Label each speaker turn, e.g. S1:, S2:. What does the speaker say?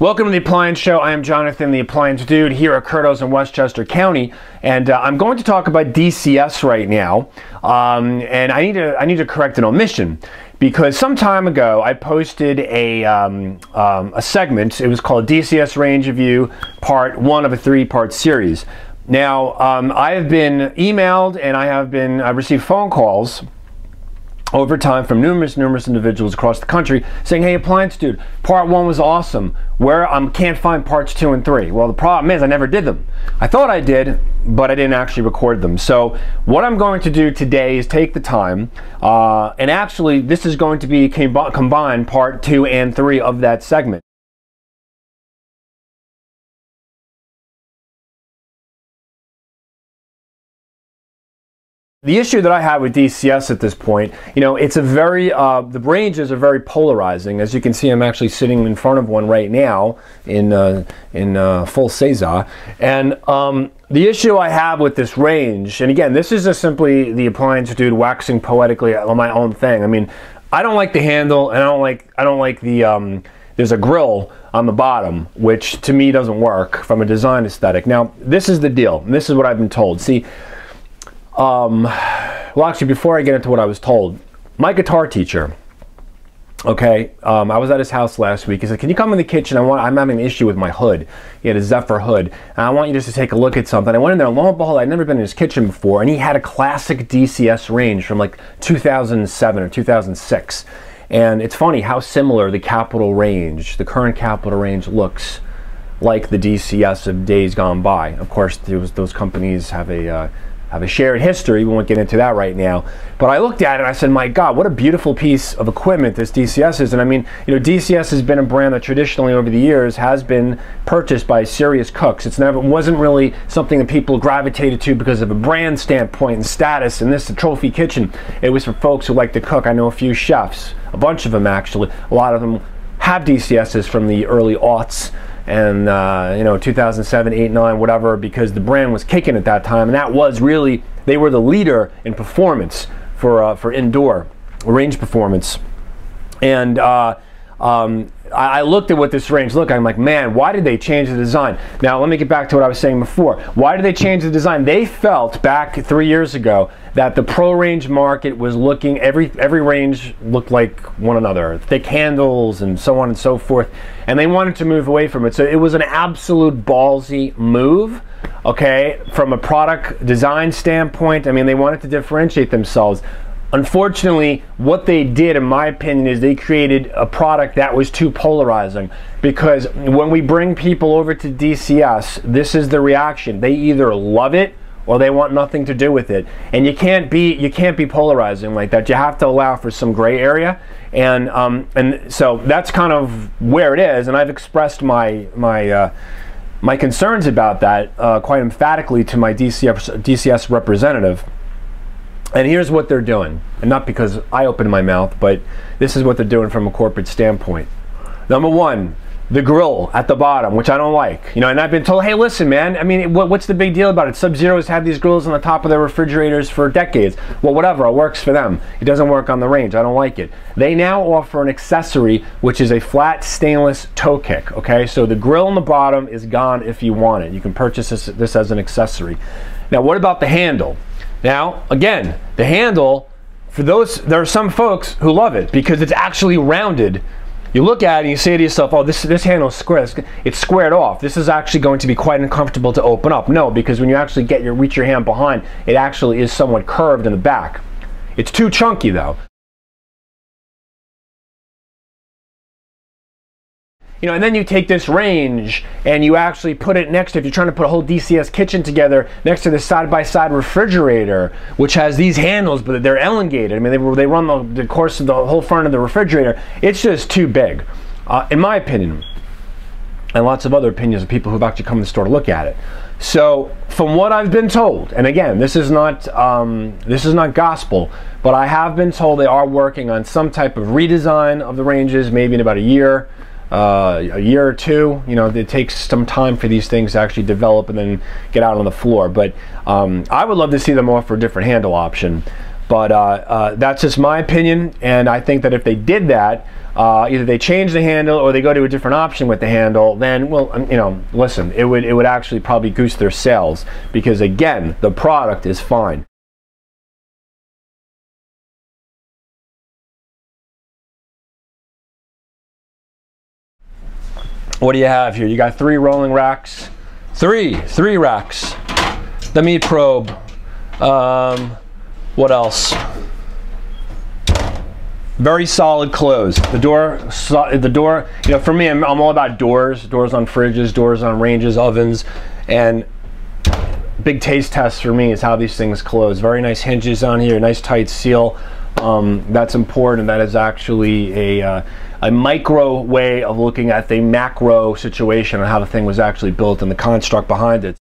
S1: Welcome to the Appliance Show. I am Jonathan, the Appliance Dude, here at Curto's in Westchester County, and uh, I'm going to talk about DCS right now. Um, and I need to I need to correct an omission because some time ago I posted a um, um, a segment. It was called DCS Range Review, Part One of a three-part series. Now um, I have been emailed and I have been I've received phone calls over time from numerous, numerous individuals across the country saying, hey, appliance dude, part one was awesome. Where I um, can't find parts two and three. Well, the problem is I never did them. I thought I did, but I didn't actually record them. So what I'm going to do today is take the time, uh, and actually this is going to be combined part two and three of that segment. The issue that I have with DCS at this point, you know, it's a very, uh, the ranges are very polarizing. As you can see, I'm actually sitting in front of one right now in, uh, in uh, full Cesar. And um, the issue I have with this range, and again, this is just simply the appliance dude waxing poetically on my own thing. I mean, I don't like the handle and I don't like, I don't like the, um, there's a grill on the bottom, which to me doesn't work from a design aesthetic. Now, this is the deal. and This is what I've been told. See, um, well, actually, before I get into what I was told, my guitar teacher, okay, um, I was at his house last week. He said, "Can you come in the kitchen? I want. I'm having an issue with my hood. He had a Zephyr hood, and I want you just to take a look at something." I went in there. Lo and behold, I'd never been in his kitchen before, and he had a classic DCS range from like 2007 or 2006. And it's funny how similar the Capital range, the current Capital range, looks like the DCS of days gone by. Of course, those, those companies have a uh, have a shared history. We won't get into that right now. But I looked at it and I said, my God, what a beautiful piece of equipment this DCS is. And I mean, you know, DCS has been a brand that traditionally over the years has been purchased by serious cooks. It's never wasn't really something that people gravitated to because of a brand standpoint and status. And this, the trophy kitchen, it was for folks who like to cook. I know a few chefs, a bunch of them actually. A lot of them have DCSs from the early aughts and uh, you know 2007 8 9 whatever because the brand was kicking at that time. And that was really they were the leader in performance for uh, for indoor range performance. And uh, um, I, looked at what this range looked. I'm like, man, why did they change the design? Now let me get back to what I was saying before. Why did they change the design? They felt back three years ago that the pro range market was looking every every range looked like one another, thick handles and so on and so forth, and they wanted to move away from it. So it was an absolute ballsy move okay from a product design standpoint i mean they wanted to differentiate themselves Unfortunately, what they did, in my opinion, is they created a product that was too polarizing. Because when we bring people over to DCS, this is the reaction. They either love it or they want nothing to do with it. And you can't be you can't be polarizing like that. You have to allow for some gray area. And um, and so that's kind of where it is. And I've expressed my my uh, my concerns about that uh, quite emphatically to my DCS, DCS representative. And here's what they're doing. And not because I opened my mouth, but this is what they're doing from a corporate standpoint. Number one, the grill at the bottom, which I don't like. You know, and I've been told, hey, listen, man, I mean, what, what's the big deal about it? Sub-Zero's had these grills on the top of their refrigerators for decades. Well, whatever, it works for them. It doesn't work on the range. I don't like it. They now offer an accessory, which is a flat stainless toe kick, okay? So the grill on the bottom is gone if you want it. You can purchase this, this as an accessory. Now, what about the handle? Now, again, the handle, for those, there are some folks who love it because it's actually rounded. You look at it and you say to yourself, oh, this, this handle is square. It's squared off. This is actually going to be quite uncomfortable to open up. No, because when you actually get your, reach your hand behind, it actually is somewhat curved in the back. It's too chunky though. You know, and then you take this range and you actually put it next to, if you're trying to put a whole DCS kitchen together, next to the side-by-side refrigerator, which has these handles, but they're elongated. I mean, they, they run the, the course of the whole front of the refrigerator. It's just too big, uh, in my opinion, and lots of other opinions of people who've actually come to the store to look at it. So, from what I've been told, and again, this is not um, this is not gospel, but I have been told they are working on some type of redesign of the ranges, maybe in about a year uh, a year or two. You know, it takes some time for these things to actually develop and then get out on the floor. But um, I would love to see them offer a different handle option. But uh, uh, that's just my opinion, and I think that if they did that, uh, either they change the handle or they go to a different option with the handle, then well, um, you know, listen, it would it would actually probably goose their sales because again, the product is fine. What do you have here? You got three rolling racks, three, three racks. The meat probe. Um, what else? very solid close. The door, the door, you know, for me, I'm, I'm, all about doors, doors on fridges, doors on ranges, ovens, and big taste test for me is how these things close. Very nice hinges on here, nice tight seal. Um, that's important. That is actually a, uh, a micro way of looking at the macro situation and how the thing was actually built and the construct behind it.